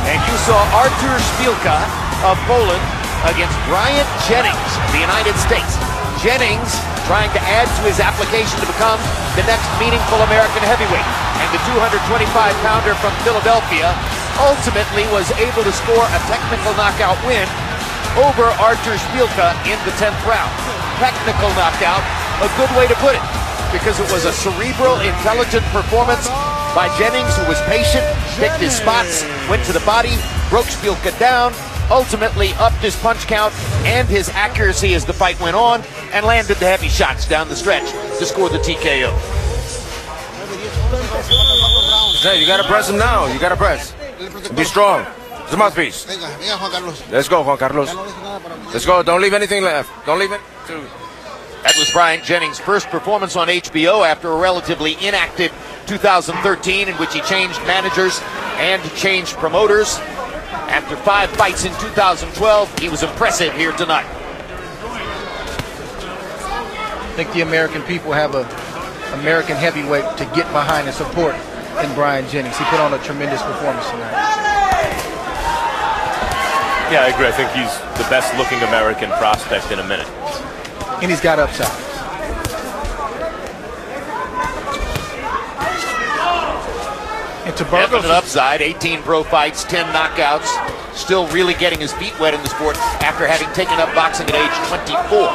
and you saw Artur Szpilka of Poland against Bryant Jennings of the United States. Jennings trying to add to his application to become the next meaningful American heavyweight. And the 225-pounder from Philadelphia ultimately was able to score a technical knockout win over Artur Szpilka in the 10th round technical knockout, a good way to put it, because it was a cerebral, intelligent performance by Jennings, who was patient, picked his spots, went to the body, broke Szpilka down, ultimately upped his punch count and his accuracy as the fight went on, and landed the heavy shots down the stretch to score the TKO. Hey, you gotta press him now. You gotta press. Be strong. It's a mouthpiece. Let's go, Juan Carlos. Let's go. Don't leave anything left. Don't leave it. That was Bryant Jennings' first performance on HBO after a relatively inactive 2013 in which he changed managers and changed promoters. After five fights in 2012, he was impressive here tonight. I think the American people have a American heavyweight to get behind and support in Bryant Jennings. He put on a tremendous performance tonight. Yeah, I agree. I think he's the best looking American prospect in a minute. And he's got upside. And to Definite upside, 18 pro fights, 10 knockouts, still really getting his feet wet in the sport after having taken up boxing at age 24.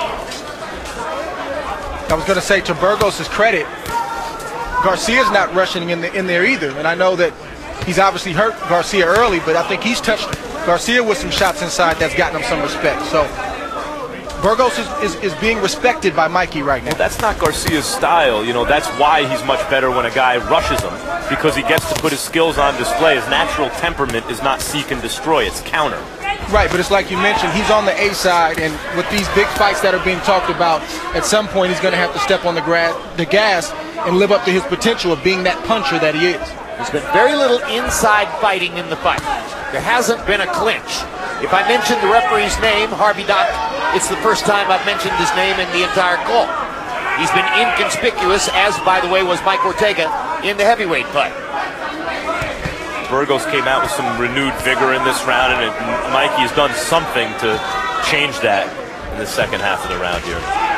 I was going to say, to Burgos' credit, Garcia's not rushing in, the, in there either. And I know that he's obviously hurt Garcia early, but I think he's touched Garcia with some shots inside that's gotten him some respect. So Burgos is, is, is, being respected by Mikey right now. Well, that's not Garcia's style. You know, that's why he's much better when a guy rushes him because he gets to put his skills on display. His natural temperament is not seek and destroy, it's counter. Right, but it's like you mentioned, he's on the A side, and with these big fights that are being talked about, at some point he's going to have to step on the, gra- the gas and live up to his potential of being that puncher that he is. There's been very little inside fighting in the fight. There hasn't been a clinch. If I mention the referee's name, Harvey Dock, it's the first time I've mentioned his name in the entire call. He's been inconspicuous, as, by the way, was Mike Ortega in the heavyweight fight. Burgos came out with some renewed vigor in this round, and Mikey has done something to change that in the second half of the round here.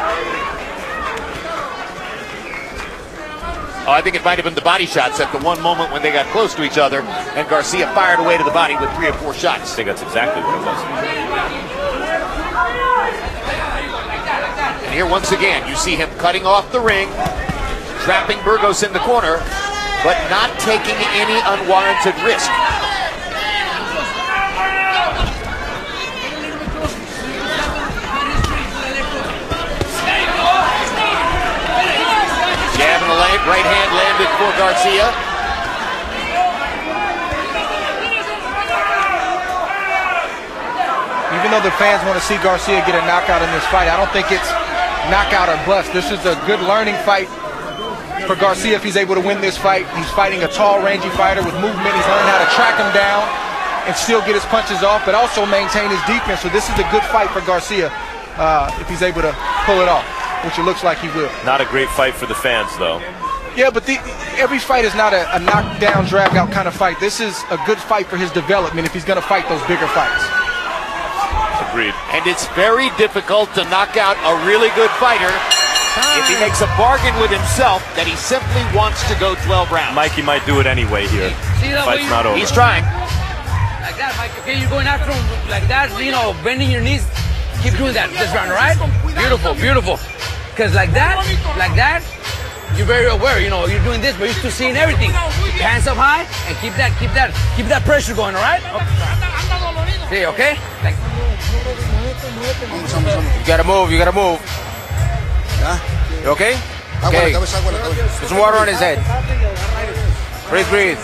Oh, I think it might have been the body shots at the one moment when they got close to each other, and Garcia fired away to the body with three or four shots. I think that's exactly what it was. And here, once again, you see him cutting off the ring, trapping Burgos in the corner, but not taking any unwarranted risk. Right hand landed for Garcia. Even though the fans want to see Garcia get a knockout in this fight, I don't think it's knockout or bust. This is a good learning fight for Garcia if he's able to win this fight. He's fighting a tall, rangy fighter with movement. He's learned how to track him down and still get his punches off, but also maintain his defense. So this is a good fight for Garcia uh, if he's able to pull it off, which it looks like he will. Not a great fight for the fans, though. Yeah, but the, every fight is not a, a knockdown, drag out kind of fight. This is a good fight for his development if he's going to fight those bigger fights. Agreed. And it's very difficult to knock out a really good fighter if he makes a bargain with himself that he simply wants to go 12 rounds. Mikey might do it anyway here. Fight's not over. He's trying. like that, Mike. Okay, you're going after him like that, you know, bending your knees. Keep doing that this round, all right? Beautiful, beautiful. Because like that, like that, you're very aware. You know, you're doing this, but you're still seeing everything. Hands up high and keep that, keep that, keep that pressure going, all right? Okay, okay? Like, You gotta move, you gotta move. You okay? Okay. Some water on his head. Breathe, breathe.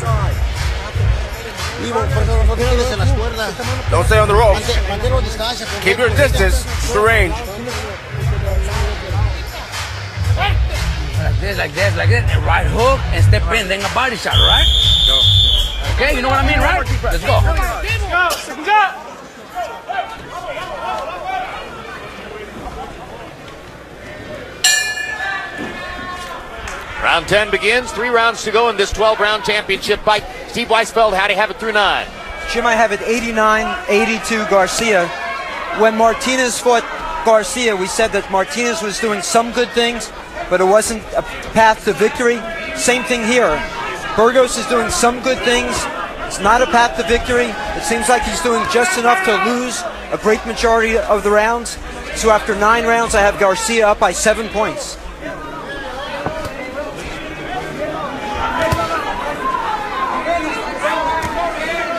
Don't stay on the ropes. Keep your distance to range. This, like this, like this, and right hook and step in, then a body shot, all right? Okay, you know what I mean, right? Let's go. Round 10 begins. Three rounds to go in this 12 round championship fight. Steve Weisfeld, how do you have it through nine? Jim, I have it 89 82 Garcia. When Martinez fought Garcia, we said that Martinez was doing some good things, but it wasn't a path to victory. Same thing here. Burgos is doing some good things. It's not a path to victory. It seems like he's doing just enough to lose a great majority of the rounds. So after nine rounds, I have Garcia up by seven points.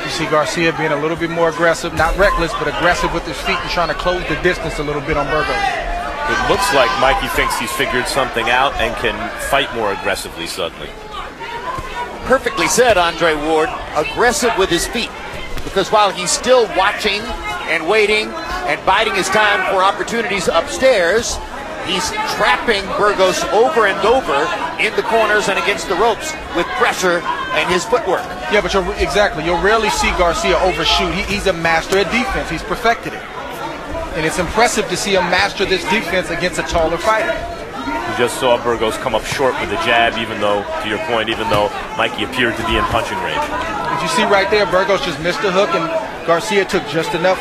You see Garcia being a little bit more aggressive, not reckless, but aggressive with his feet and trying to close the distance a little bit on Burgos. It looks like Mikey thinks he's figured something out and can fight more aggressively suddenly. Perfectly said, Andre Ward. Aggressive with his feet. Because while he's still watching and waiting and biding his time for opportunities upstairs, he's trapping Burgos over and over in the corners and against the ropes with pressure and his footwork. Yeah, but you're, exactly. You'll rarely see Garcia overshoot. He, he's a master at defense. He's perfected it. And it's impressive to see him master this defense against a taller fighter. You just saw Burgos come up short with the jab, even though, to your point, even though Mikey appeared to be in punching range. As you see right there, Burgos just missed the hook, and Garcia took just enough,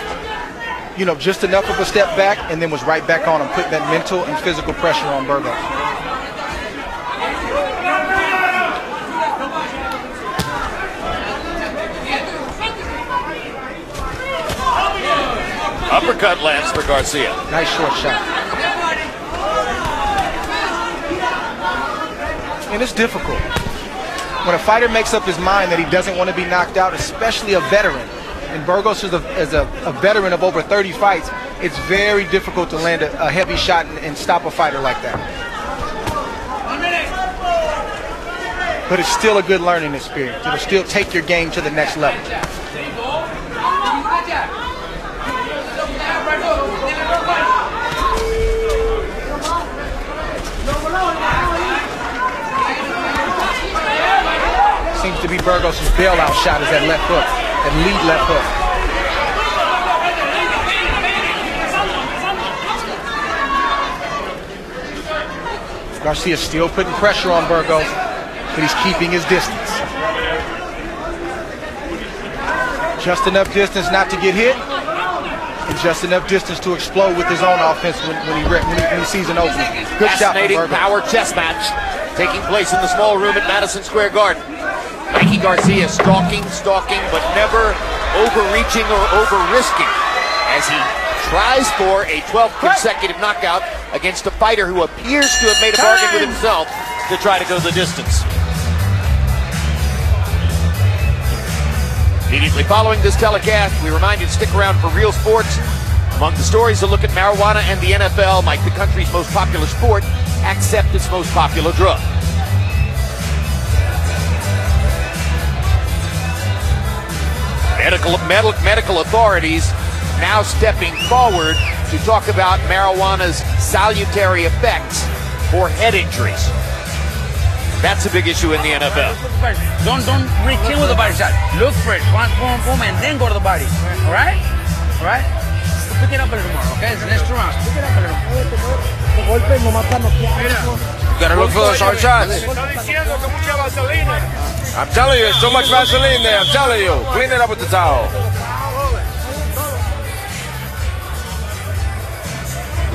you know, just enough of a step back, and then was right back on him, putting that mental and physical pressure on Burgos. Uppercut lands for Garcia. Nice short shot. And it's difficult. When a fighter makes up his mind that he doesn't want to be knocked out, especially a veteran, and Burgos is a, is a, a veteran of over 30 fights, it's very difficult to land a, a heavy shot and, and stop a fighter like that. But it's still a good learning experience. It'll still take your game to the next level. Seems to be Burgos' bailout shot is that left hook, that lead left hook. Garcia still putting pressure on Burgos, but he's keeping his distance. Just enough distance not to get hit, and just enough distance to explode with his own offense when, when, he, when, he, when he sees an opening. Good shot from Burgos. power chess match taking place in the small room at Madison Square Garden. Mikey Garcia stalking, stalking, but never overreaching or over risking as he tries for a 12th consecutive knockout against a fighter who appears to have made a bargain with himself to try to go the distance. Immediately following this telecast, we remind you to stick around for real sports. Among the stories, a look at marijuana and the NFL might the country's most popular sport accept its most popular drug. Medical, medical, medical authorities now stepping forward to talk about marijuana's salutary effects for head injuries. That's a big issue in the NFL. Don't don't reach in with the body shot. Look for it. One boom boom and then go to the body. All right? All right? Pick it up a little more, okay? It's the next two rounds. Pick it up a little more. You gotta look for those hard shots. I'm telling you, there's so much Vaseline there. I'm telling you. Clean it up with the towel.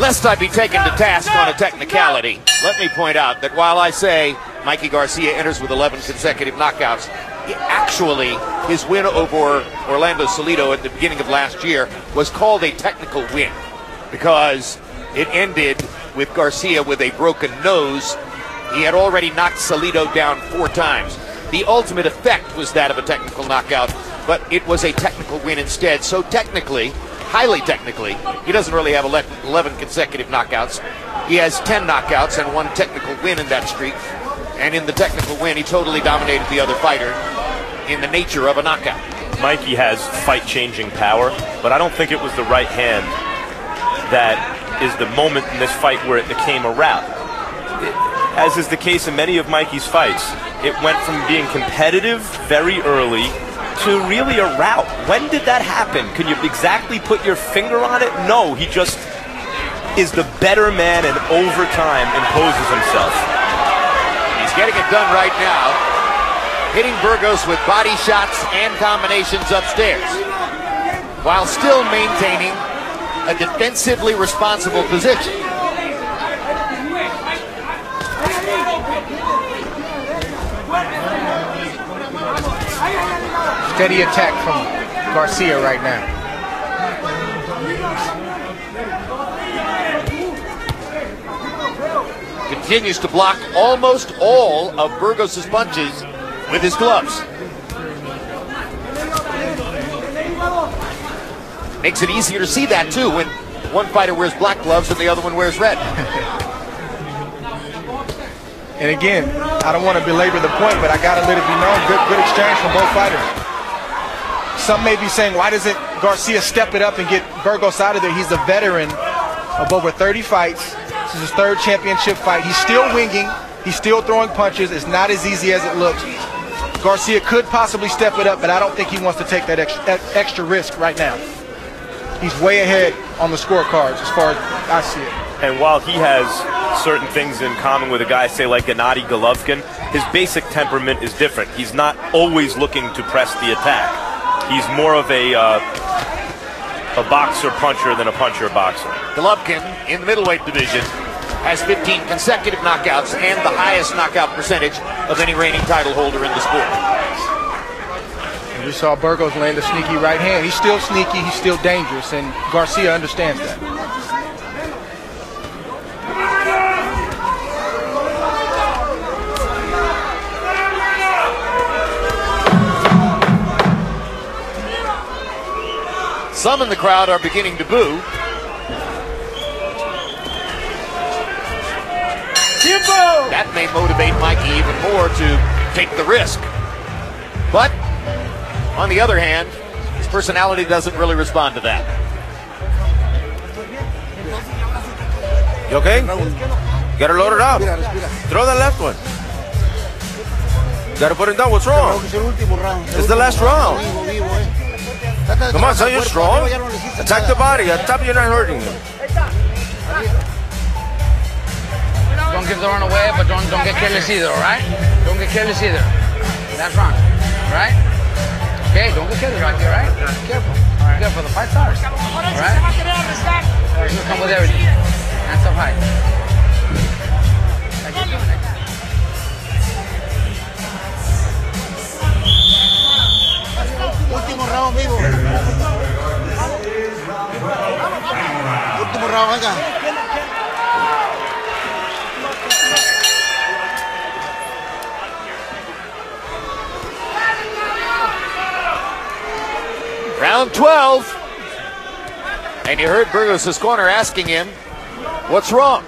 Lest I be taken to task on a technicality, let me point out that while I say Mikey Garcia enters with 11 consecutive knockouts, actually his win over Orlando Salido at the beginning of last year was called a technical win because it ended with Garcia with a broken nose. He had already knocked Salido down four times. The ultimate effect was that of a technical knockout, but it was a technical win instead. So technically, highly technically, he doesn't really have 11 consecutive knockouts. He has 10 knockouts and one technical win in that streak. And in the technical win, he totally dominated the other fighter in the nature of a knockout. Mikey has fight-changing power, but I don't think it was the right hand that is the moment in this fight where it became a rout. As is the case in many of Mikey's fights, it went from being competitive very early to really a rout. When did that happen? Can you exactly put your finger on it? No, he just is the better man and over time imposes himself. He's getting it done right now, hitting Burgos with body shots and combinations upstairs, while still maintaining a defensively responsible position. Steady attack from Garcia right now. Continues to block almost all of Burgos' punches with his gloves. Makes it easier to see that too when one fighter wears black gloves and the other one wears red. and again, I don't want to belabor the point, but I got to let it be known, good, good exchange from both fighters. Some may be saying, why doesn't Garcia step it up and get Burgos out of there? He's a veteran of over 30 fights. This is his third championship fight. He's still winging. He's still throwing punches. It's not as easy as it looks. Garcia could possibly step it up, but I don't think he wants to take that extra, extra risk right now. He's way ahead on the scorecards as far as I see it. And while he has certain things in common with a guy, say, like Gennady Golovkin, his basic temperament is different. He's not always looking to press the attack. He's more of a uh, a boxer puncher than a puncher boxer. Golovkin in the middleweight division has 15 consecutive knockouts and the highest knockout percentage of any reigning title holder in the sport. We saw Burgos land a sneaky right hand. He's still sneaky, he's still dangerous, and Garcia understands that. Some in the crowd are beginning to boo. That may motivate Mikey even more to take the risk. But on the other hand, his personality doesn't really respond to that. You okay? Get her loaded up. Throw the left one. Gotta put him down. What's wrong? It's the last round. Come on, son, you're strong. Attack the body. At top, you're not hurting him. Don't give the run away, but don't don't get careless either, all right? Don't get careless either. That's wrong, all right? Okay, don't get careless right there, right? Careful. All right. Careful, the fight starts. All right? You come with everything. Hands up high. Último round vivo. Último round, venga. Round 12. And you heard Burgos' corner asking him, what's wrong?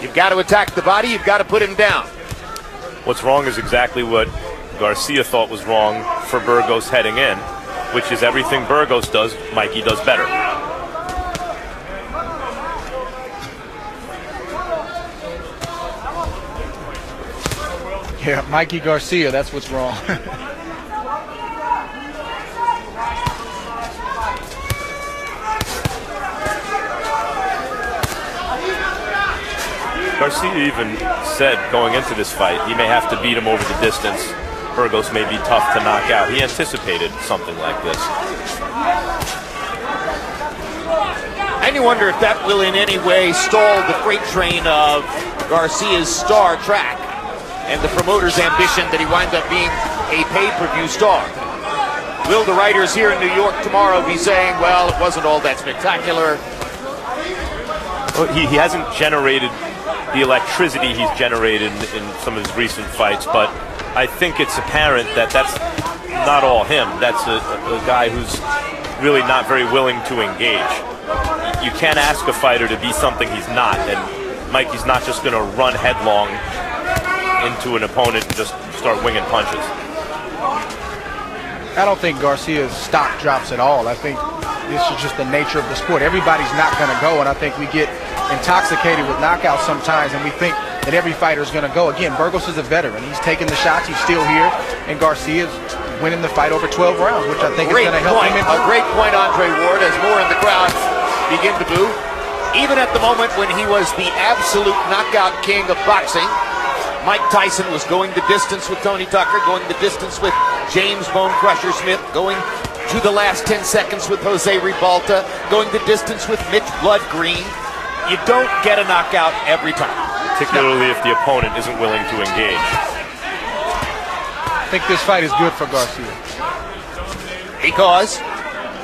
You've got to attack the body, you've got to put him down. What's wrong is exactly what Garcia thought was wrong for Burgos heading in, which is everything Burgos does, Mikey does better. Yeah, Mikey Garcia, that's what's wrong. *laughs* Garcia even said going into this fight, he may have to beat him over the distance. Burgos may be tough to knock out. He anticipated something like this. And you wonder if that will in any way stall the freight train of Garcia's star track and the promoter's ambition that he winds up being a pay-per-view star. Will the writers here in New York tomorrow be saying, well, it wasn't all that spectacular? Well, he, he hasn't generated the electricity he's generated in, in some of his recent fights, but I think it's apparent that that's not all him. That's a, a guy who's really not very willing to engage. You can't ask a fighter to be something he's not, and Mikey's not just going to run headlong into an opponent and just start winging punches. I don't think Garcia's stock drops at all. I think this is just the nature of the sport. Everybody's not going to go, and I think we get intoxicated with knockouts sometimes, and we think that every fighter is going to go. Again, Burgos is a veteran. He's taking the shots. He's still here, and Garcia's winning the fight over 12 rounds, which I think great is going to help point. him. A great point, Andre Ward, as more in the crowd begin to boo. Even at the moment when he was the absolute knockout king of boxing, Mike Tyson was going the distance with Tony Tucker, going the distance with James Bone Crusher Smith, going to the last 10 seconds with Jose Ribalta, going the distance with Mitch Blood Green. You don't get a knockout every time. Particularly if the opponent isn't willing to engage. I think this fight is good for Garcia. Because?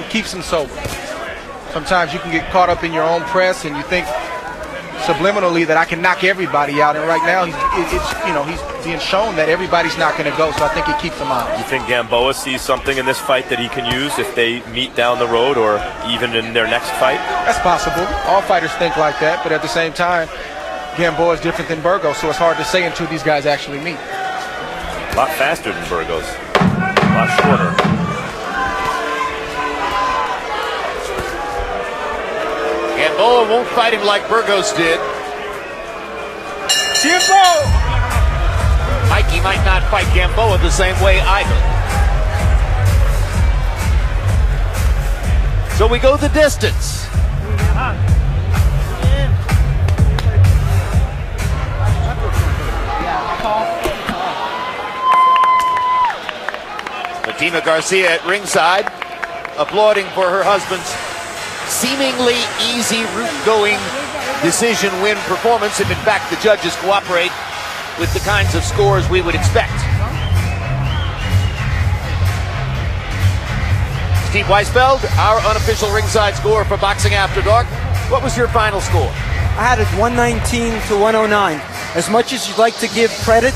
It keeps him sober. Sometimes you can get caught up in your own press and you think subliminally that I can knock everybody out. And right now, he's, it's you know he's being shown that everybody's not going to go. So I think he keeps him honest. You think Gamboa sees something in this fight that he can use if they meet down the road or even in their next fight? That's possible. All fighters think like that, but at the same time, Gamboa is different than Burgos, so it's hard to say until these guys actually meet. A lot faster than Burgos. A lot shorter. Oh, Gamboa won't fight him like Burgos did. Tiempo! Mikey might not fight Gamboa the same way either. So we go the distance. Fatima Garcia at ringside, applauding for her husband's seemingly easy route-going decision win performance if in fact the judges cooperate with the kinds of scores we would expect. Steve Weisfeld, our unofficial ringside score for Boxing After Dark. What was your final score? I had it 119 to 109. As much as you'd like to give credit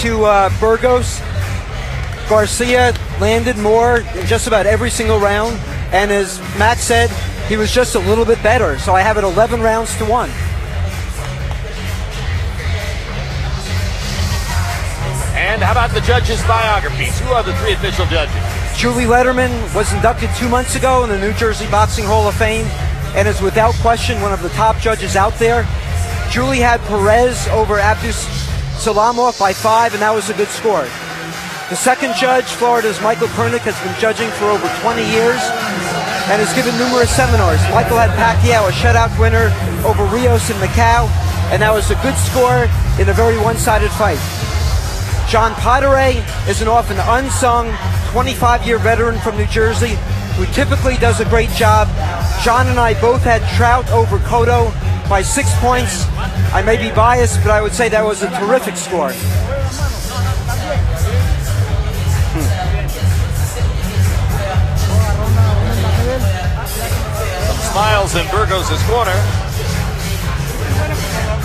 to uh, Burgos, Garcia landed more in just about every single round. And as Matt said, he was just a little bit better. So I have it 11 rounds to 1. And how about the judges' biographies? Who are the three official judges? Julie Lederman was inducted two months ago in the New Jersey Boxing Hall of Fame and is without question one of the top judges out there. Julie had Perez over Abdus Salamov by five, and that was a good score. The second judge, Florida's Michael Pernick, has been judging for over 20 years and has given numerous seminars. Michael had Pacquiao, a shutout winner over Rios in Macau, and that was a good score in a very one-sided fight. John Poturaj is an often unsung 25-year veteran from New Jersey who typically does a great job. John and I both had Trout over Cotto by six points. I may be biased, but I would say that was a terrific score. Smiles in Burgos' corner.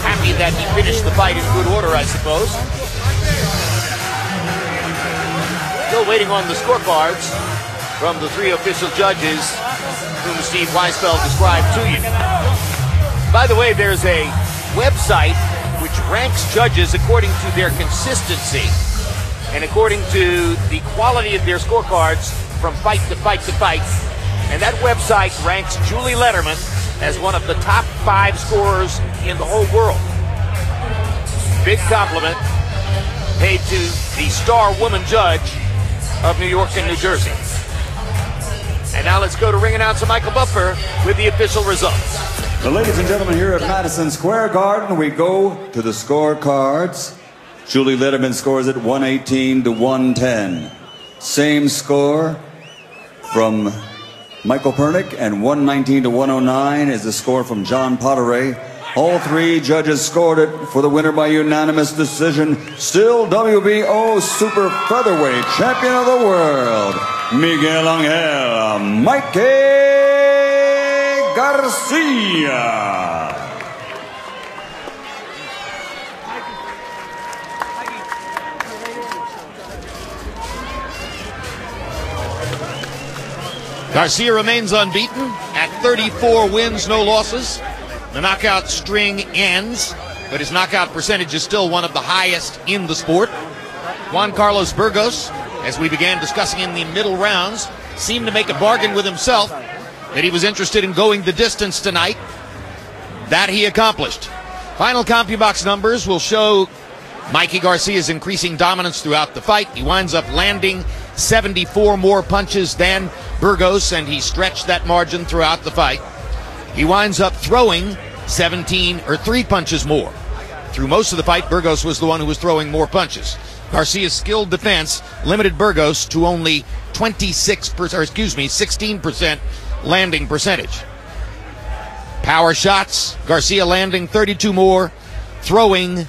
Happy that he finished the fight in good order, I suppose. Still waiting on the scorecards from the three official judges whom Steve Weisfeld described to you. By the way, there's a website which ranks judges according to their consistency and according to the quality of their scorecards from fight to fight to fight. And that website ranks Julie Lederman as one of the top five scorers in the whole world. Big compliment paid to the star woman judge of New York and New Jersey. And now let's go to ring announcer Michael Buffer with the official results. Well, ladies and gentlemen, here at Madison Square Garden, we go to the scorecards. Julie Lederman scores at 118 to 110. Same score from Michael Pernick, and 119 to 109 is the score from John Poturaj. All three judges scored it for the winner by unanimous decision. Still WBO Super Featherweight Champion of the World, Miguel Angel Mikey Garcia. Garcia remains unbeaten at 34 wins, no losses. The knockout string ends, but his knockout percentage is still one of the highest in the sport. Juan Carlos Burgos, as we began discussing in the middle rounds, seemed to make a bargain with himself that he was interested in going the distance tonight. That he accomplished. Final CompuBox numbers will show Mikey Garcia's increasing dominance throughout the fight. He winds up landing 74 more punches than Burgos, and he stretched that margin throughout the fight. He winds up throwing 17 or three punches more. Through most of the fight, Burgos was the one who was throwing more punches. Garcia's skilled defense limited Burgos to only 26%, or excuse me, 16% landing percentage. Power shots, Garcia landing 32 more, throwing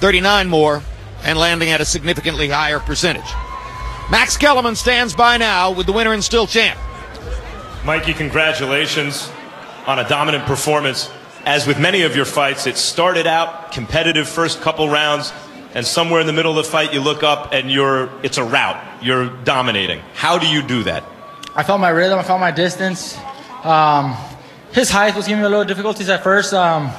39 more, and landing at a significantly higher percentage. Max Kellerman stands by now with the winner and still champ. Mikey, congratulations on a dominant performance. As with many of your fights, it started out competitive first couple rounds, and somewhere in the middle of the fight, you look up and you're it's a rout. You're dominating. How do you do that? I felt my rhythm. I felt my distance. Um, his height was giving me a little difficulties at first. Um,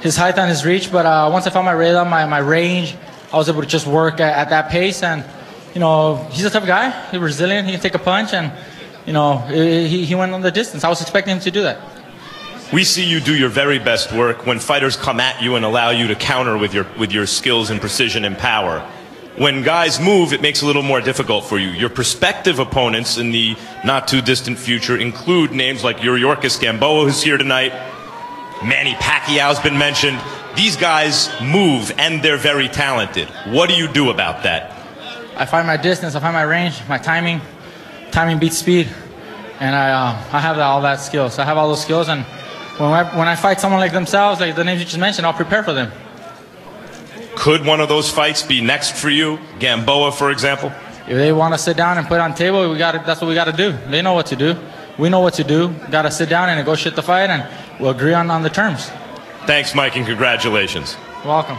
his height and his reach, but uh, once I found my rhythm, my, my range, I was able to just work at, at that pace and you know, he's a tough guy. He's resilient. He can take a punch, and you know, he, he went on the distance. I was expecting him to do that. We see you do your very best work when fighters come at you and allow you to counter with your with your skills and precision and power. When guys move, it makes it a little more difficult for you. Your prospective opponents in the not too distant future include names like Yuriorkis Gamboa, who's here tonight. Manny Pacquiao's been mentioned. These guys move and they're very talented. What do you do about that? I find my distance, I find my range, my timing. Timing beats speed, and I uh, I have all that skills. I have all those skills, and when I, when I fight someone like themselves, like the names you just mentioned, I'll prepare for them. Could one of those fights be next for you, Gamboa, for example? If they want to sit down and put on table, we got that's what we got to do. They know what to do. We know what to do. Got to sit down and negotiate the fight, and we'll agree on, on the terms. Thanks, Mike, and congratulations. Welcome.